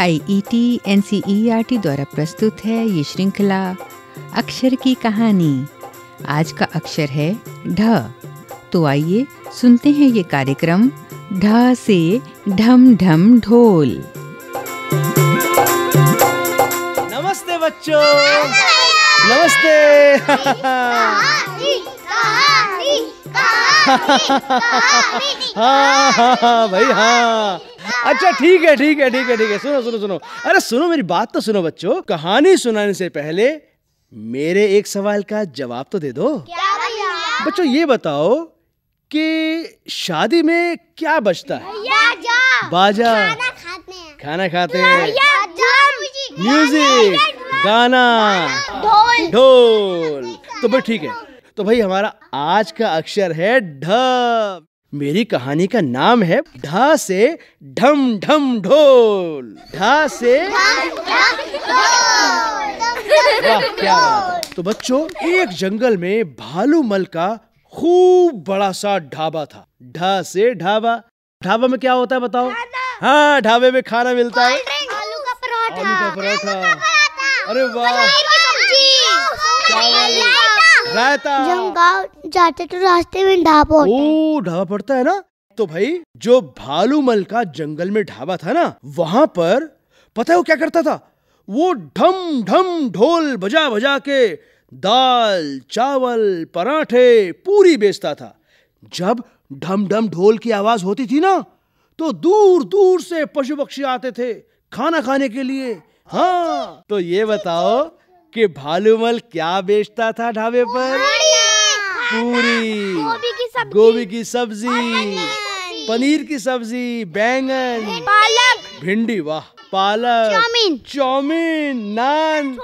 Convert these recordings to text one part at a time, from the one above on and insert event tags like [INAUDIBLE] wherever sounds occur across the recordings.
I E T N C E R T द्वारा प्रस्तुत है ये श्रृंखला अक्षर की कहानी आज का अक्षर है ढ तो आइए सुनते हैं ये कार्यक्रम ढ से ढम ढम ढोल नमस्ते बच्चों नमस्ते हाँ हाँ हाँ भाई हाँ अच्छा ठीक है ठीक है ठीक है ठीक है सुनो सुनो सुनो अरे सुनो मेरी बात तो सुनो बच्चों कहानी सुनाने से पहले मेरे एक सवाल का जवाब तो दे दो बच्चों ये बताओ कि शादी में क्या बचता है बाजा खाना खाते हैं म्यूज़िक गाना ढोल तो भाई ठीक है तो भाई हमारा आज का अक्षर है ढ। मेरी कहानी का नाम है ढा से ढम ढम ढोल। ढ से वाह क्या तो बच्चों एक जंगल में भालूमल का खूब बड़ा सा ढाबा था। ढा से ढाबा। ढाबा में क्या होता है बताओ? हाँ ढाबे में खाना मिलता है। आलू का पराठा। आलू का पराठा। अरे वाह। चावल रायता जब गाँव जाते तो रास्ते में ढाबा होता। है। ओ ढाबा पड़ता है ना? तो भाई जो भालूमल का जंगल में ढाबा था ना वहाँ पर पता है वो क्या करता था? वो ढम ढम ढोल बजा बजा के दाल चावल पराठे पूरी बेचता था। जब ढम ढम ढोल की आवाज़ होती थी ना तो दूर दूर से पशु पक्षी आते थे खाना खाने के लिए। हाँ तो ये बताओ कि भालूमल क्या बेचता था ढाबे पर? पूरी गोभी की सब्ज़ी। पनीर की सब्ज़ी बैंगन। पालक। भिंडी वाह पालक। चाउमीन। चाउमीन नान।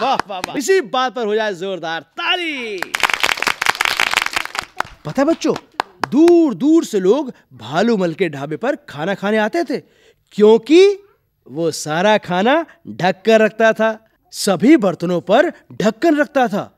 वाह वाह वाह। इसी बात पर हो जाए जोरदार ताली। पता है बच्चों दूर दूर से लोग भालूमल के ढाबे पर खाना खाने आते थे क्योंकि वो सारा खाना ढक कर रखता था। सभी बर्तनों पर ढक्कन रखता था।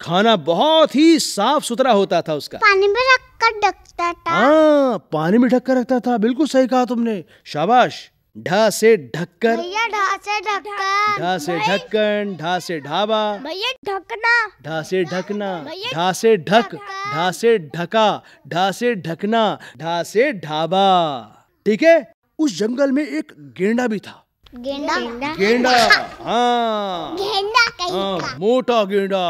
खाना बहुत ही साफ़ सुथरा होता था उसका। पानी में रख कर ढकता था। हाँ पानी में ढक कर रखता था। बिल्कुल सही कहा तुमने। शाबाश। ढा से ढककर। भैया ढा से ढक्कन ढा से ढक्कन ढा से ढाबा। भैया ढकना। ढा से ढकना। ढा से ढक। ढा से ढका। ढा से ढकना। ढा से ढाबा। ठीक है? उस जंगल में एक गेंडा भी था। गेंडा। गेंडा। हाँ। गेंडा कहीं हाँ मोटा गेंडा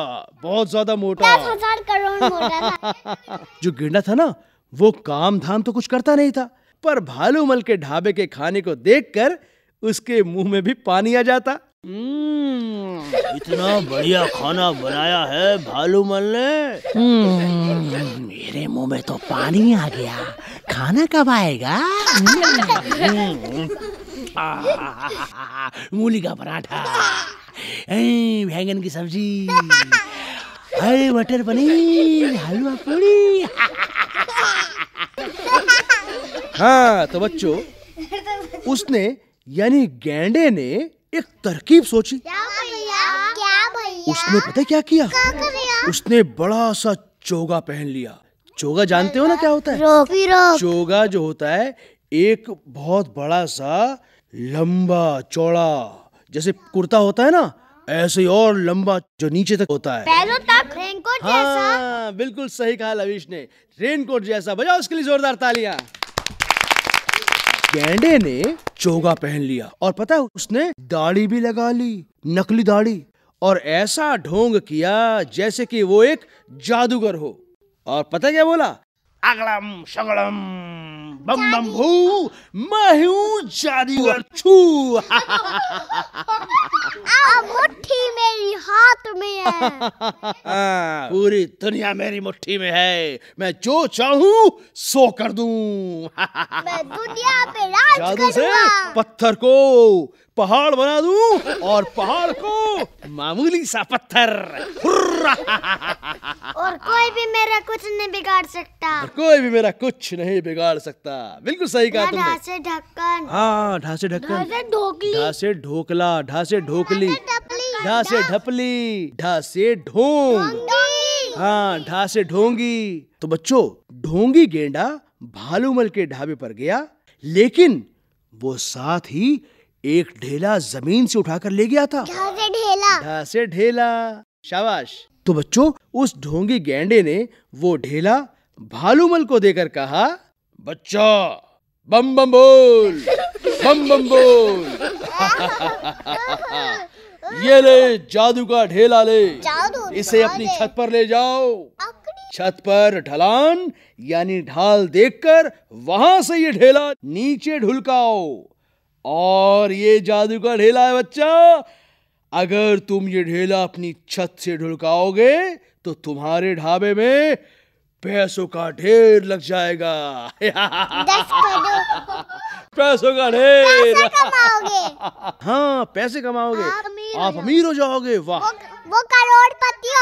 बहुत ज़्यादा मोटा। दस हज़ार करोड़ मोटा था। [LAUGHS] जो गेंडा था ना वो काम धाम तो कुछ करता नहीं था पर भालूमल के ढाबे के खाने को देखकर उसके मुँह में भी पानी आ जाता। "हम्म, इतना बढ़िया खाना बनाया है भालूमल ने। "हम्म, मेरे मुँह में तो पानी आ गया। खाना कब आएगा? "हम्म, [LAUGHS] मूली का पराठा। बैंगन की सब्ज़ी। अरे मटर पनीर हलवा पूरी हाँ तो बच्चों उसने यानी गैंडे ने एक तरकीब सोची। क्या भैया? उसने पता क्या किया? उसने बड़ा सा चोगा पहन लिया। चोगा जानते हो ना क्या होता है? चोगा जो होता है एक बहुत बड़ा सा लंबा चौड़ा जैसे कुर्ता होता है ना ऐसे ही और लंबा जो नीचे तक होता है। पैरों तक? रेनकोट जैसा? हाँ बिल्कुल सही कहा लविश ने। रेनकोट जैसा। बजाओ उसके लिए जोरदार तालियाँ। गैंडे ने चोगा पहन लिया और पता है उसने दाढ़ी भी लगा ली नकली दाढ़ी और ऐसा ढोंग किया जैसे कि वो एक जादूगर हो। और पता क्या बोला? अगड़म शगड़म बम बम भू मैं हूँ जादूगर छू मुट्ठी मेरी हाथ में है पूरी दुनिया मेरी मुट्ठी में है मैं जो चाहूँ सो कर दूँ मैं दुनिया पे राज जादू से पत्थर को पहाड़ बना दूँ और पहाड़ को मामूली सा पत्थर। और कोई भी मेरा कुछ नहीं बिगाड़ सकता। और कोई भी मेरा कुछ नहीं बिगाड़ सकता। बिल्कुल सही कहा तुमने। से ढक्कन। हाँ ढा से ढक्कन। से ढोकली। ढा ढोकला ढा से ढोकली। टपली ढा से ढपली ढा से ढोंग। हाँ ढा से ढोंगी। तो बच्चों ढोंगी गेंडा भालूमल के ढाबे पर गया लेकिन वो साथ ही एक ढेला ज़मीन से उठाकर ले गया था। ढा से ढेला। ढा से ढेला। शाबाश। तो बच्चों उस ढोंगी गैंडे ने वो ढेला भालूमल को देकर कहा बच्चा बम बम बोल बम बम बोल। [LAUGHS] ये ले जादू का ढेला ले। इसे अपनी छत पर ले जाओ। छत पर ढलान यानी ढाल देखकर वहाँ से ये ढेला नीचे ढुलकाओ। और ये जादू का ढेला है बच्चा। अगर तुम ये ढेला अपनी छत से ढुलकाओगे तो तुम्हारे ढाबे में पैसों का ढेर लग जाएगा। [LAUGHS] पैसों का ढेर। [LAUGHS] हाँ पैसे कमाओगे। आप अमीर हो आप अमीर हो जाओगे। वाह। वो वो करोड़पति हो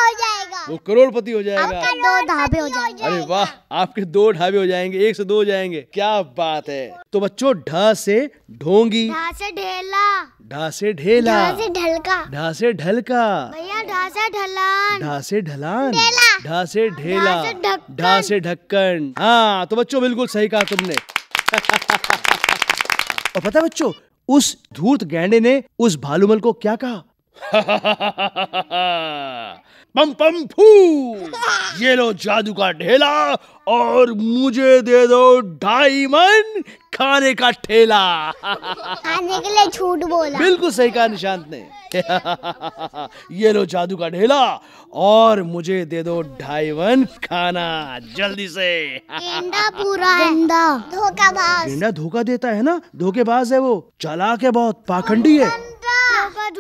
वो करोड़पति हो जाएगा। दो ढाबे हो जाएँगे। अरे वाह आपके दो ढाबे हो जाएँगे एक से दो हो जाएँगे। क्या बात है। तो बच्चों ढ से ढोंगी ढा से ढेला। ढा से ढेला ढा से ढलका। ढा से ढलका। भैया ढा से ढलान। ढा से ढलान ढेला। ढा से ढेला ढा से ढक्कन। ढा से ढक्कन। हाँ तो बच्चों बिल्कुल सही कहा तुमने। [LAUGHS] और पता बच्चों उस धूर्त गैंडे ने उस भालूमल को क्या कहा? [LAUGHS] पम पम फू। [LAUGHS] ये लो जादू का ढेला और मुझे दे दो ढाई मन खाने का ठेला। [LAUGHS] खाने के लिए झूठ बोला। बिल्कुल सही कहा निशांत ने। [LAUGHS] ये लो जादू का ढेला और मुझे दे दो ढाई खाना जल्दी से। गेंडा पूरा है। गेंडा धोखाबाज। गेंडा धोखा देता है ना? धोखेबाज है वो। चालाक है बहुत पाखंडी है।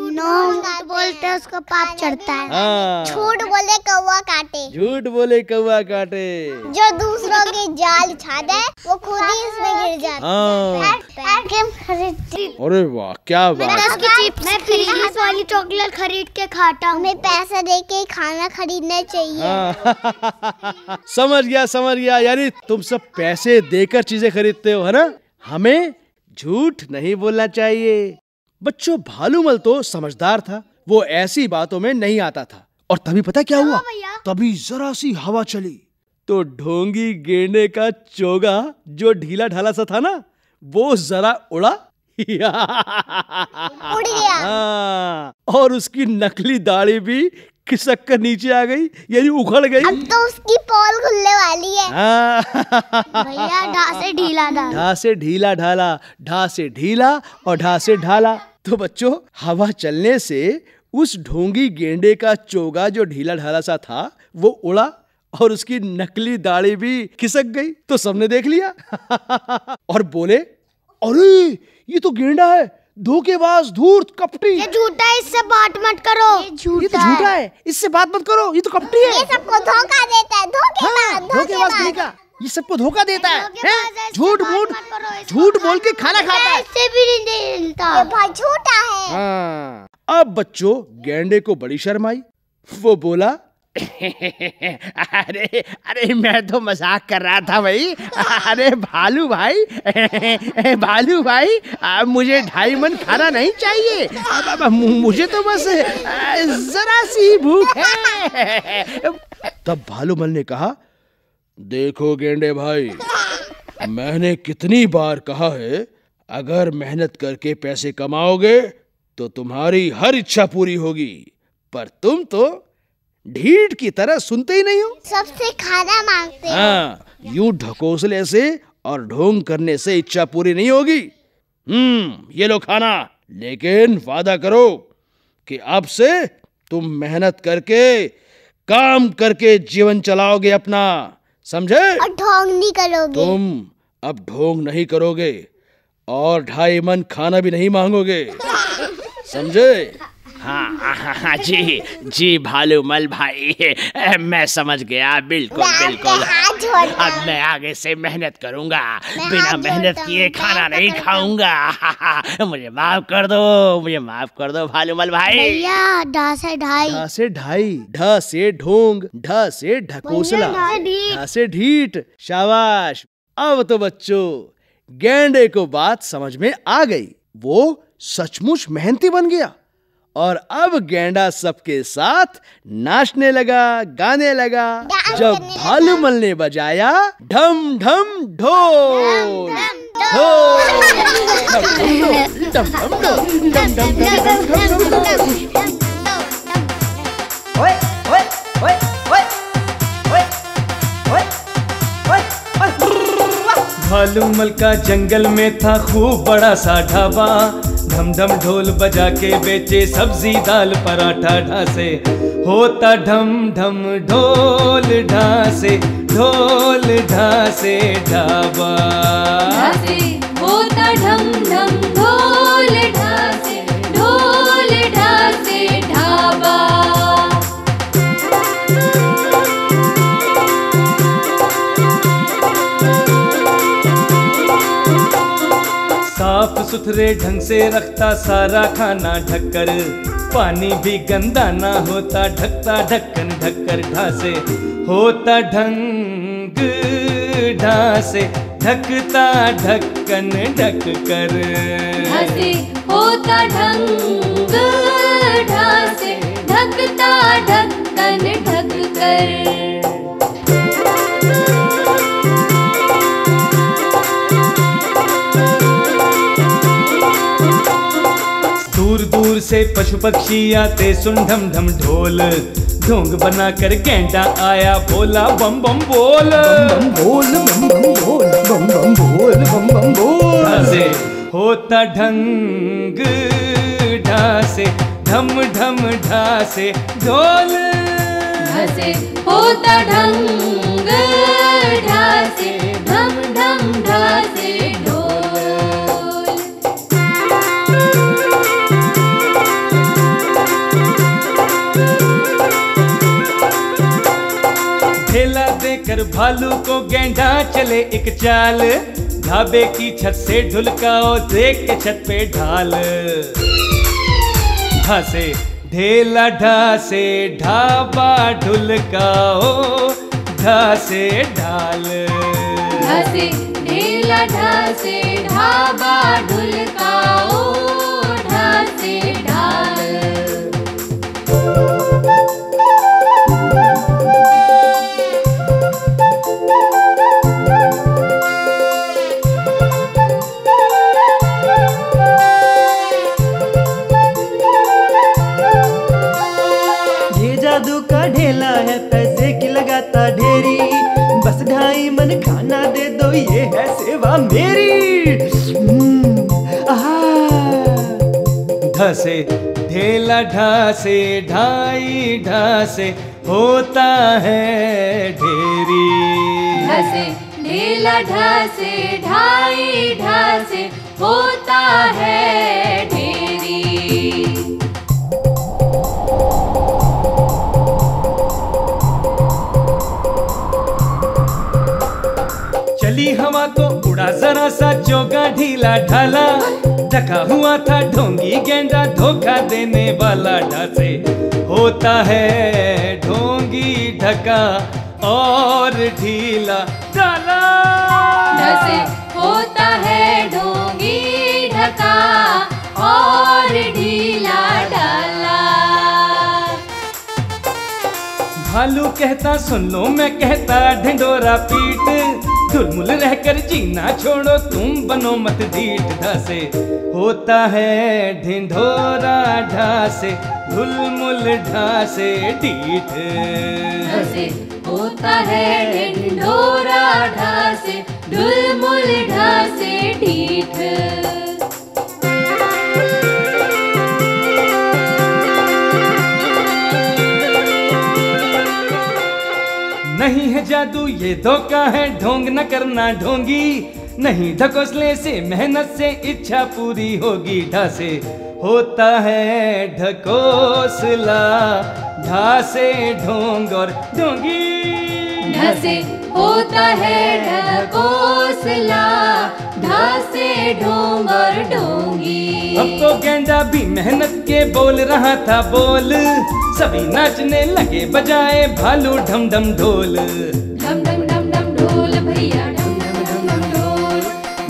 नो बोलते हैं, उसको पाप चढ़ता है। हाँ। झूठ बोले कौवा काटे। झूठ बोले कौवा काटे। जो दूसरों के जाल छा दे वो खुद ही इसमें गिर जाता हाँ। अरे वाह क्या बात। मैं फ्रीज वाली चॉकलेट खरीद के खाता हूँ। हमें पैसा दे के खाना खरीदना चाहिए। हाँ। [LAUGHS] समझ गया समझ गया। यानी तुम सब पैसे देकर चीज़ें खरीदते हो है ना? हमें झूठ नहीं बोलना चाहिए। बच्चों भालूमल तो समझदार था। वो ऐसी बातों में नहीं आता था। और तभी पता क्या हुआ? तभी जरा सी हवा चली। तो ढोंगी गेंडे का चोगा जो ढीला ढाला सा था ना वो जरा उड़ा। [LAUGHS] उड़ गया। हाँ, और उसकी नकली दाढ़ी भी खिसक कर नीचे आ गई यानी उखड़ गई। अब तो उसकी पोल खुलने वाली है। हाँ। भैया ढा से ढीला डाल ढा से ढीला ढाला ढा से ढीला और ढा से ढाला। तो बच्चों हवा चलने से उस ढोंगी गेंडे का चोगा जो ढीला ढाला सा था वो उड़ा और उसकी नकली दाढ़ी भी खिसक गई। तो सबने देख लिया। [LAUGHS] और बोले अरे ये तो गेंडा है। धोखेबाज धूर्त कपटी। ये झूठा है इससे बात मत करो। ये ये तो झूठा है। इससे बात मत करो ये तो कपटी है। ये सबको धोखा देता है धोखेबाज धोखेबाज नहीं का ये सबको धोखा देता है झूठ मूठ झूठ बोल के खाना खाता है। इससे भी नहीं मिलता ये भाई झूठा है। हाँ। अब बच्चों गेंडे को बड़ी शर्म आई। वो बोला अरे अरे मैं तो मज़ाक कर रहा था भाई। अरे भालू भाई भालू भाई आ, मुझे ढाई मन खाना नहीं चाहिए। अब- अब- मुझे तो बस जरा सी भूख है। तब भालूमल ने कहा देखो गेंडे भाई मैंने कितनी बार कहा है अगर मेहनत करके पैसे कमाओगे तो तुम्हारी हर इच्छा पूरी होगी पर तुम तो ढीठ की तरह सुनते ही नहीं हो। सबसे खाना मांगते हैं। हाँ यूँ ढकोसले से और ढोंग करने से इच्छा पूरी नहीं होगी। हम्म ये लो खाना लेकिन वादा करो कि अब से तुम मेहनत करके काम करके जीवन चलाओगे अपना समझे? और ढोंग नहीं करोगे। तुम अब ढोंग नहीं करोगे और ढाई मन खाना भी नहीं मांगोगे। [LAUGHS] समझे? हाँ हाँ हाँ, जी जी भालूमल भाई मैं समझ गया बिल्कुल बिल्कुल। अब मैं आगे से मेहनत करूँगा बिना मेहनत किए खाना नहीं खाऊँगा। [LAUGHS] मुझे माफ़ कर दो मुझे माफ़ कर दो भालूमल भाई। ढा से ढाई। ढा से ढाई ढ से ढोंग ढ से ढकोसला। ढ से ढीठ। शाबाश। अब तो बच्चों गेंडे को बात समझ में आ गई वो सचमुच मेहनती बन गया। और अब गेंडा सबके साथ नाचने लगा गाने लगा जब भालूमल ने बजाया ढम ढम भालू मल का जंगल में था खूब बड़ा सा ढाबा। धम धम ढोल बजा के बेचे सब्ज़ी दाल पराठा ढासे। होता ढम ढम ढोल ढासे ढोल ढासे ढाबा। होता ढम ढम ढोल ढासे। सुथरे ढंग से रखता सारा खाना ढककर। पानी भी गंदा ना होता, ढकता ढक्कन ढककर ढासे होता ढंग ढासे, ढकता ढक्कन ढककर। ढासे होता ढंग ढकता ढक्कन ढक कर दूर से पशु पक्षी आते सुन ढम ढम ढोल। ढोंग बना कर गेंडा आया बोला बम बम बोल। बोल बम बम बोल बम बम बोल बम बम बोल। ढासे होता ढंग ढासे ढम ढम ढासे ढोल। ढासे होता ढंग ढासे ढम ढम ढासे ढेला देकर भालू को गेंडा चले एक चाल। ढाबे की छत से ढुलकाओ देख के छत पे ढाल। ढासे, ढेला ढासे, ढाबा ढुलकाओ ढासे ढाल। ढासे, ढेला ढासे, ढाबा ढुलकाओ ढासे ढाई ढासे होता है ढेरी। ढासे ढेला ढासे ढाई ढासे होता है ढेरी। चली हवा तो जरा सा चौगा ढीला ढाला ढका हुआ था ढोंगी गेंडा धोखा देने वाला ढासे। होता है ढोंगी ढका और ढीला डाला ढासे होता है ढोंगी ढका और ढीला डाला भालू कहता सुन लो मैं कहता ढिंडोरा पीट। धुलमुल रहकर जीना छोड़ो, तुम बनो मत ढीठ ढासे होता है ढिंढोरा ढासे, धुलमुल ढासे धासे, होता है ढिंढोरा ढासे, धुलमुल ढासे ढीठ जादू, ये धोखा है, ढोंग न करना ढोंगी। नहीं ढकोसले से, मेहनत से, इच्छा पूरी होगी ढासे। होता है ढकोसला, ढासे ढोंग और ढोंगी। ढ से होता है ढकोसला ढा से ढोंगर ढोंगी अब तो गेंदा भी मेहनत के बोल रहा था बोल। सभी नाचने लगे बजाए भालू ढम ढम ढोल। ढम ढम ढम ढम ढोल भैया ढम ढम ढम ढम ढोल।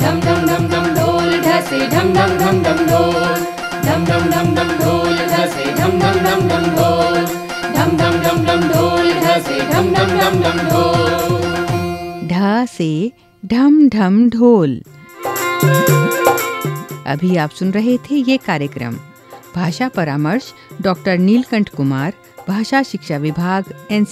ढम ढम ढम ढम ढोल ढ से ढम ढम ढम ढम ढोल। ढम ढम ढम ढम ढोल ढ से ढम ढम ढम ढम ढोल। ढसे ढम डम डम डम ढोल। ढ से ढम ढम ढोल। अभी आप सुन रहे थे ये कार्यक्रम। भाषा परामर्श डॉक्टर नीलकंठ कुमार, भाषा शिक्षा विभाग, एन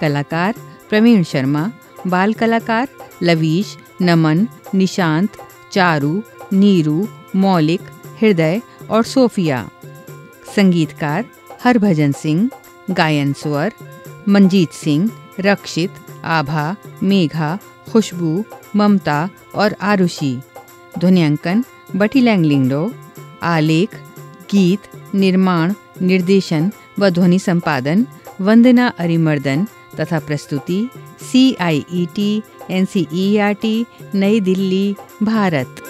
कलाकार प्रवीण शर्मा, बाल कलाकार लवीश, नमन, निशांत, चारू, नीरू, मौलिक, हृदय और सोफिया। संगीतकार हरभजन सिंह, गायन स्वर मंजीत सिंह, रक्षित, आभा, मेघा, खुशबू, ममता और आरुषि। ध्वनियांकन, बटी लैंगलिंगडो। आलेख, गीत, निर्माण, निर्देशन व ध्वनि संपादन, वंदना अरिमर्दन तथा प्रस्तुति, C I E T, N C E R T, New Delhi, Bharat.